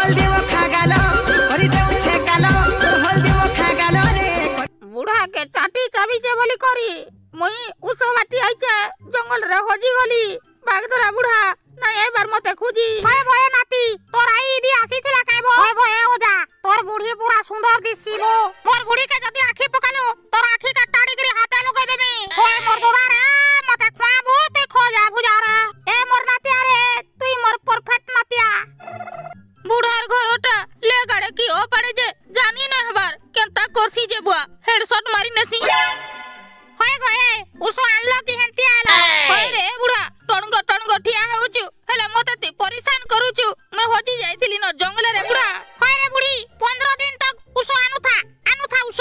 হলদি ও খাগাল করি দেউ ছেকাল হলদি ও খাগাল রে। বুড়া কে চাটি চাবিছে বলি করি মুই উস বাটি আইছে জঙ্গল রে হজি গলি। বাঘ ধরা বুড়া না এবার মতে খুঁজি। ভয়ে ভয়ে নাতি তোর আই দি আসিছিলা কাইব ভয়ে ভয়ে ওজা তোর বুড়ি পুরা সুন্দর দিছিল মোর বুড়িকে যদি আখি পকানো তোর আখি কা করছি যে বুয়া হেডশট মারি নেছি। হয়ে গয়ে উষ আনল কি হেন্তি আলা হয়ে রে বুড়া টণগ টণগ ঠিয়া হউচু। হেলে মতে তুই পরিশান করুচু মে হজি যাইছিলি ন জঙ্গলে রে বুড়া হয়ে রে বুড়ি 15 দিন তক উষ আনু থা আনু থা উষ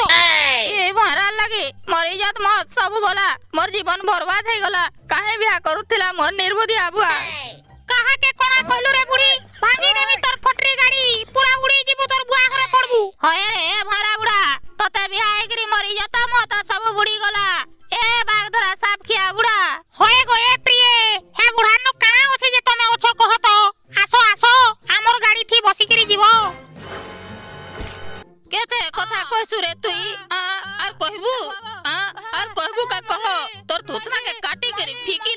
এ ভারা লাগে মরি যাত মত সব গলা মোর জীবন বরবাদ হই গলা কাহে বিয়া করুথিলা মোর নির্বুধি আবু গুড়ি গলা এ বাঘ ধরা সাপ খিয়া বুড়া। হয়ে গো এ প্রিয়ে। হে বুড়ান্ন কানা অছি যে তমে অছ কহ তো। আসো আসো, আমর গাড়ি থি বসিকিরি যাব কেতে কথা কইছু রে তুই? আর কহিবু? আর কহিবু কা কহ? তোর থুতনা কে কাটি করি ফিকি